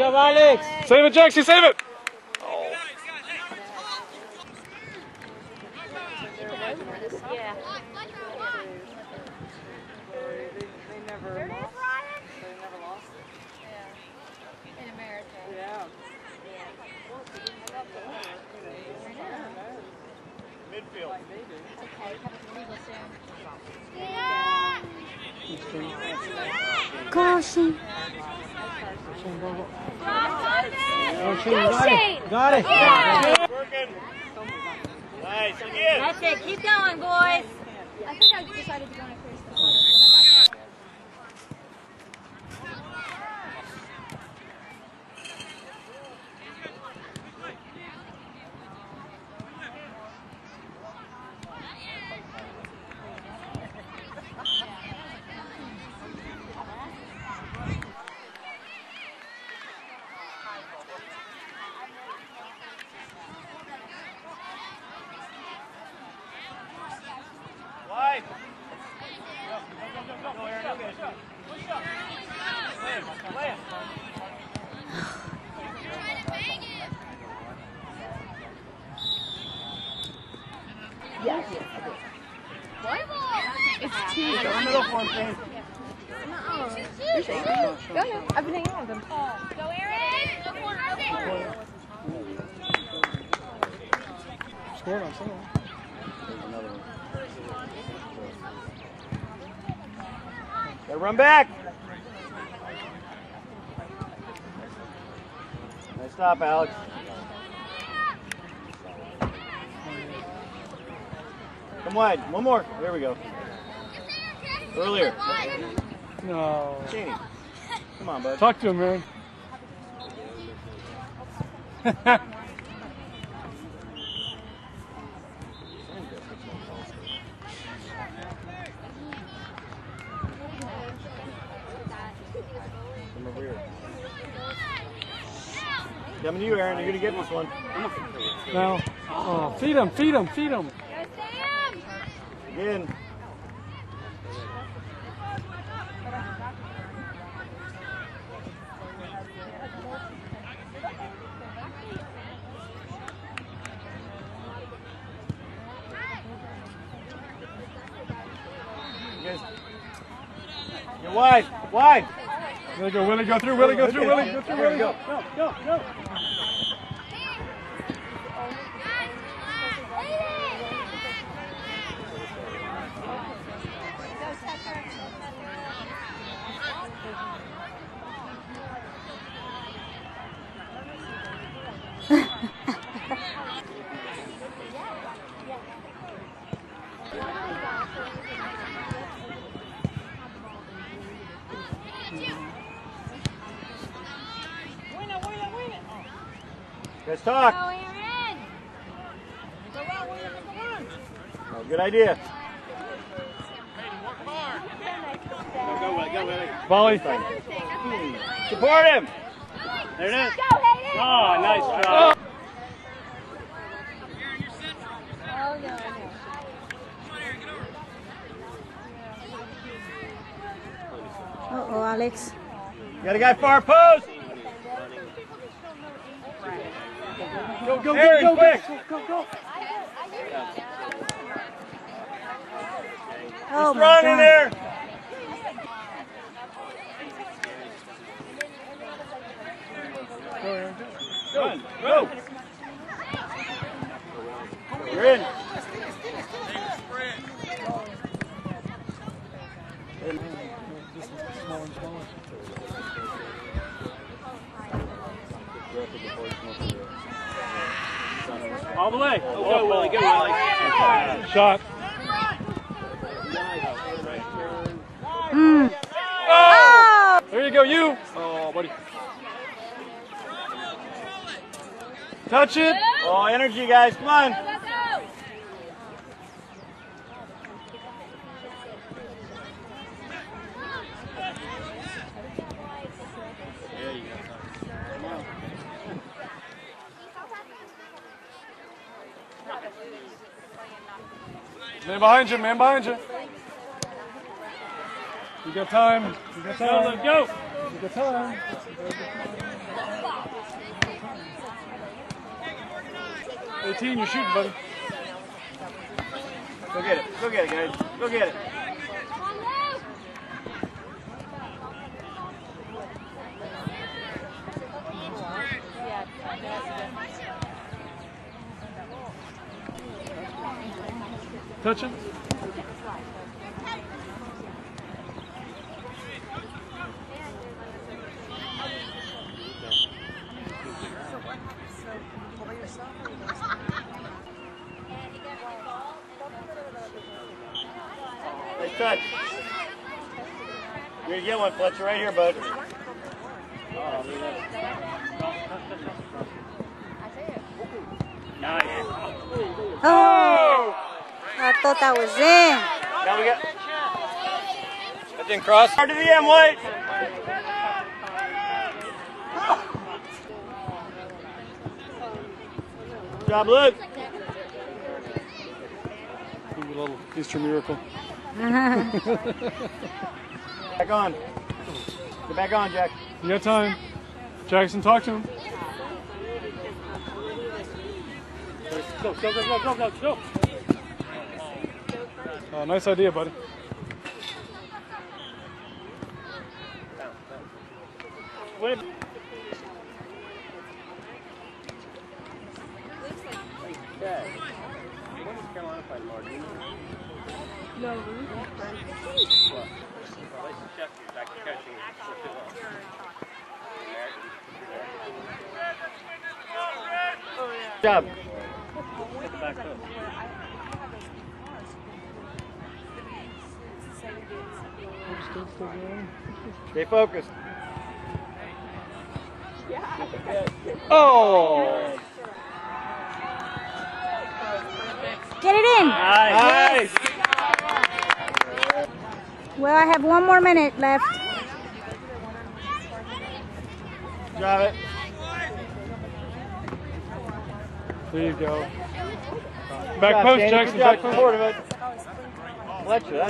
job, Alex. Save it, Jackson, save it! They never lost it. Yeah. In America. Midfield. Okay, coming to legal soon. Caution. Oh, Shane, got it. Got it. Yeah. Working. Nice, again. That's it. Keep going, boys. I think I decided to go on a first. Wide. Go, go, go, go, go, Aaron, you guys go. Push up. Land, land. Go him, ahead. I've been hanging out with corner. Scored on someone. Gotta run back. Nice stop, Alex. Come wide. One more. There we go. Earlier. No. Cheney. Come on, bud. Talk to him, man. Come over here. Coming to you, Aaron. You're gonna get this one. Now, oh, feed him, feed him, feed him. You wide, wide. Willie go, Willie go through, Willie go through, Willie go through, Willie we go. go. Go, Oh, go, go. Guys, talk. Go, Aaron. Oh, good idea. Volley. Support him. There it is. Go, Hayden. Oh, nice try. Oh, no, no. Uh-oh, Alex. Got a guy far post. Go, go, Aaron, go, go, go, go, go. Oh, my Strong in God. there. Go, go. You're in. All the way. Hmm. Oh, go, Willie. Go, Willie. Shot. Oh! There you go, you. Oh, buddy. Touch it. Oh, energy, guys. Come on. Man behind you, man behind you. You got time. You got time. Go, go. You got time. Eighteen, you're shooting, buddy. Go get it. Go get it, guys. Go get it. Touch. Nice touch. You're gonna get one, Fletcher, right here, bud. Oh, nice. Oh, I thought that was in. Now we got. That didn't cross. Hard to the M, White. Good job, Luke. A little Easter miracle. Back on. Get back on, Jack. You got time. Jackson, talk to him. Go, go, go, go, go, go, go. Oh, nice idea, buddy. Wait. Good job. Stay focused. Oh! Get it in. Nice. Well, I have one more minute left. Drive it. There you go. Back post, Jackson. Good job. Back post. Of it. Fletcher, that